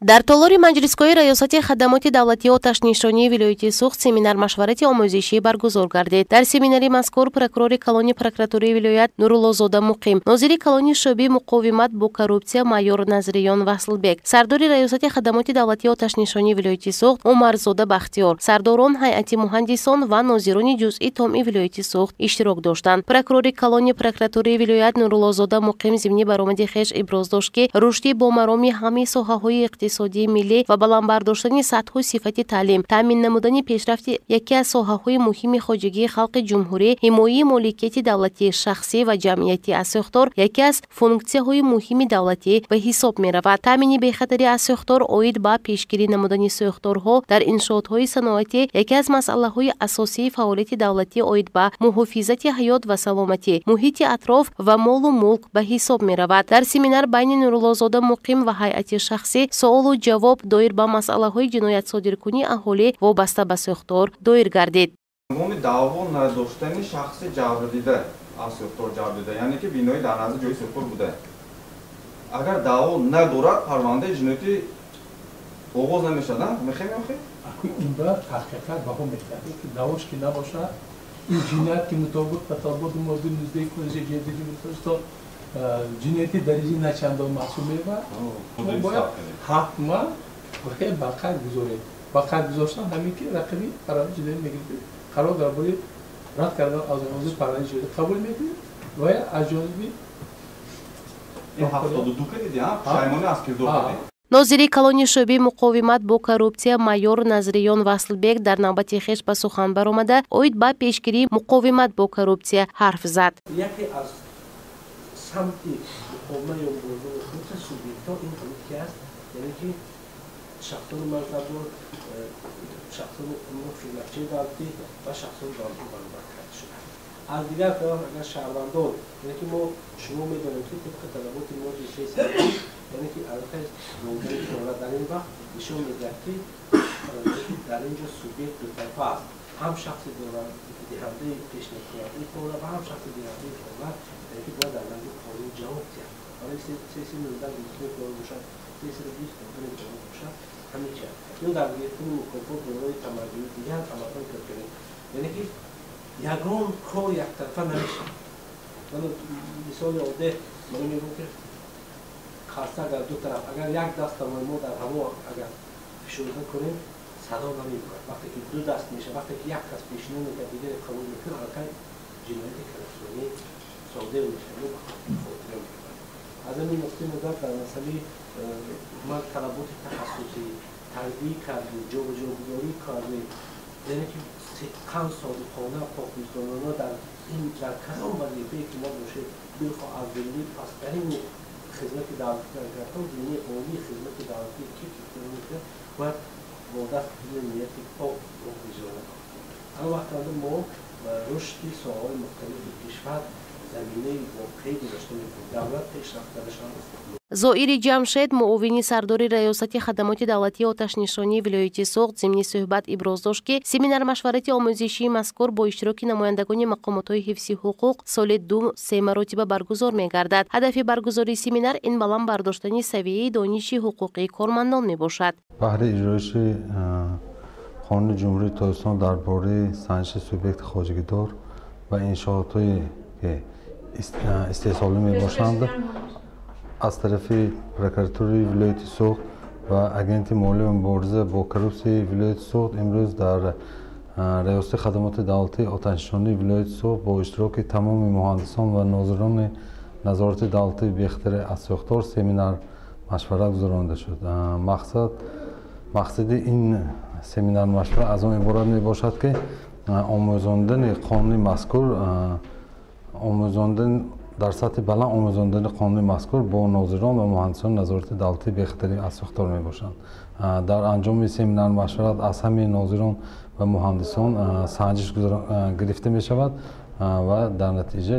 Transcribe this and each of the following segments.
дар толори маҷлисгоҳи раёсати хадамоти давлатии оташнишонии вилояти суғд семинар машварати омӯзишӣ баргузор гардид дар семинари мазкур прокурори калони прокуратураи вилоят нуруллозода муқим. Нозири калони шӯъбаи муқовимат бо коррупсия майёр назриён васлбек. Сардори раёсати хадамоти давлатии оташнишонии вилояти суғд умарзода бахтиёр. Сардорон ҳайати муҳандисон ва нозирони ҷузъи томии вилояти суғд иштирок доштанд. Прокурори калони прокуратураи вилоят нуруллозода муқим зимни баромади хеш иброз дошт ки рушди бомароми ҳамаи соҳаҳои иқтисодии миллӣ ва баландбардоштани сатҳу сифати таълим. таъмин намудани пешрафти яке аз соҳаҳои муҳими хоҷагии халқи ҷумҳурӣ ҳимояи моликияти давлатии шахсӣ ва ҷамъиятӣ аз сӯхтор яке аз функсияҳои муҳими давлатӣ ба ҳисоб меравад. таъмини бехатарӣ аз сӯхтор оид ба пешгирӣ намудани сӯхторҳо дар иншоотҳои саноатӣ яке аз масъалаҳои асосии фаъолияти давлатӣ оид ба муҳофизати ҳаёт ва саломатӣ муҳити атроф ва молу мулк ба ҳисоб меравад. дар семинар байни нуруллозода муқим ва ҳайати шахсӣ суолу ҷавоб доир ба масъалаҳои ҷиноятсодиркунии аҳолӣ вобаста ба сӯхтор доир гардид. Тамоми даъво надоштани шахси ҷабрдида аз сӯхтор ҷабрдида яъне ки бинои дар назди ҷои сӯхтор буда. Агар даъво надорад парвандаи ҷиноятӣ оғоз намешад мехем охи ин ба ҳақиқат баҳо мекардем ки даъвош ки набошад ин ҷиноят ки мутобиқ ба талаботи модди нуздаи кодиши ҷедиди мусто ҷинояти дариҷи начандон маҳсуб мебад бояд ҳатман ба қайд гузоред ба қайд гузоштан ҳамин ки рақиби парвандаи ҷиноят мегирдед қарор дар бори рад кардан аз ҳозир парвандаи ҷиноят қабул медиҳед ва аз ҷониби нозири калони шӯъбаи муқовимат бо коррупсия майёр назриён васлбек дар навбати хеш ба сухан баромада оид ба пешгирии муқовимат бо коррупсия ҳарф зад. Яке аз самти муқовима ё муборизаи худса субъектҳо ин ҳамин ки аст яъне ки шахсони мансабдор шахсони нақши давлатӣ ва шахсони давлати баробар карда шуда аз дигар тараф агар шаҳрвандон яъне ки мо шумо медонем ки тибқи талаботи моди шест яъне ки аллакай номдани шора дар ин вақт нишон медиҳад ки дар ин ҷо субъект дутайфа аст ҳам шахси диҳандаи пешниҳодкунандаи кора ва ҳам шахси диҳандаи кора ки бояд дар назди қонун ҷавоб диҳад ҳоло сеси нӯздаҳ мекунед кор бошад сеси бист мекунед кор бошад ҳамин чи ин дар гирифтани мукофот борои тамаҷҷуи дигар амалҳои кардкунед яъне ки ягон кор яктарафа намешавад. Мано мисоли одде мано мегӯм ки хаста агар ду тараф агар як дастамои мо дар ҳаво агар фишурда кунем صدا نمیکنه وقتی که دو دست میشه وقتی که یک کس پیشنهاد که دیگری قبول میکنه حرکت جنایت کرپسیونی ساده میشه از این نقطه نظر در مسئله من طلبات تخصصی تربیه کردیم جابجاگذاری کردیم یعنی که صدقا صادقانه پاکویزدانانه در این در کدام وظیفه که ما باشه بخواه از زندگی پسترین خدمت دعوتی در کردن دینی قومی خدمت دعوتی که باید вода нияти пок гузорад ҳар вақт мо ба рушди соҳаҳои мухталифи кишвар وقت ما رشد سوال مختلف کشور зоири ҷамшед муовини сардори раёсати хадамоти давлатии оташнишонии вилояти суғд зимни суҳбат иброз дошт ки семинар-машварати омӯзишии мазкур бо иштироки намояндагони мақомотҳои ҳифзи ҳуқуқ соли ду се маротиба баргузор мегардад ҳадафи баргузории семинар ин баланд бардоштани савияи дониши ҳуқуқии кормандон мебошад баҳри иҷроиши қонуни ҷумҳурии тоҷикистон дар бораи санҷиши субъекти хоҷагидор ва иншоотҳое ки истеҳсолӣ мебошанд. Аз тарафи прокуратураи вилояти суғд ва агенти молия мубориза бо коррупсияи вилояти суғд имрӯз дар раёсати хадамоти давлатии оташнишонии вилояти суғд бо иштироки тамоми муҳандисон ва нозирони назорати давлатии бехатари аз сӯхтор семинар машвара гузаронида шуд. Мақсад мақсади ин семинар машвара аз он иборат мебошад ки омӯзондани қонуни мазкур омӯзондан дар сатҳи баланд омӯзондани қонуни мазкур бо нозирон ва муҳандисони назорати давлатӣ бехатарӣ аз сӯхтор мебошанд дар анҷоми семинар машварат аз ҳамаи нозирон ва муҳандисон санҷиш гирифта мешавад ва дар натиҷа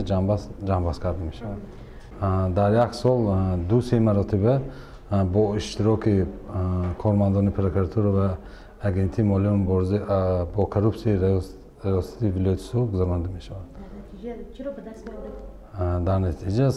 ҷамъбаст карда мешавад. Дар як сол ду се маротиба бо иштироки кормандони прокуратура ва агентии молия мубориза бо коррупсияи раёсати вилояти суғд гузаронида мешавад дар натиҷа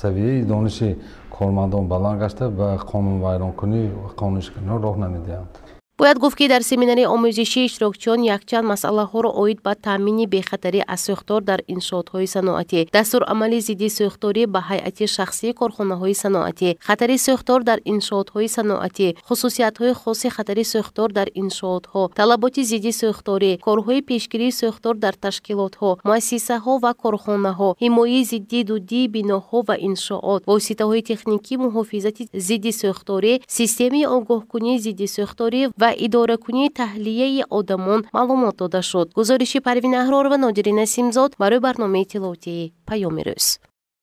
савияи дониши кормандон баланд гашта ба қонунвайронкунӣ ва қонуншикунӣ роҳ намедиҳанд бояд гуфт ки дар семинари омӯзишии иштирокчиён якчанд масъалаҳоро оид ба таъмини бехатарӣ аз сӯхтор дар иншоотҳои саноатӣ. Дастурамали зидди сӯхторӣ ба ҳайати шахсии корхонаҳои саноатӣ. Хатари сӯхтор дар иншоотҳои саноатӣ хусусиятҳои хоси хатари сӯхтор дар иншоотҳо талаботи зидди сӯхторӣ корҳои пешгирии сӯхтор дар ташкилотҳо муассисаҳо ва корхонаҳо ҳимояи зидди дудии биноҳо ва иншоот. Воситаҳои техникии муҳофизати зидди сӯхторӣ системаи огоҳкунии зидди сӯхторӣ ва ва идоракунии таҳлияи одамон маълумот дода шуд. Гузориши парвина аҳророва нодирина симзод барои барномаи тиловатии паёми рӯз